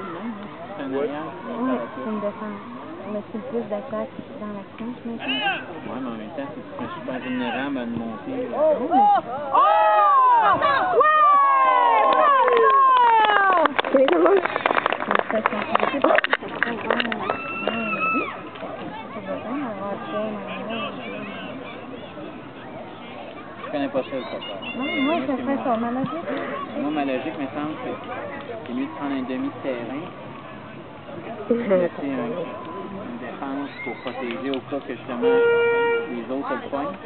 hein. C'est Ouais. c'est une défense. Mais c'est plus d'attaque dans l'action, je me dis. Ouais, mais en même temps, c'est que je suis pas vulnérable à une montée. Oh. C'est c'est petit peu... Ouais. Ça mais- Je connais pas ça, le soccer. Non, moi, serait mon- ça, ma logique. Moi, ma logique me semble que c'est mieux de prendre un demi-terrain, laisser un, une défense pour protéger au cas que justement les autres le poignent.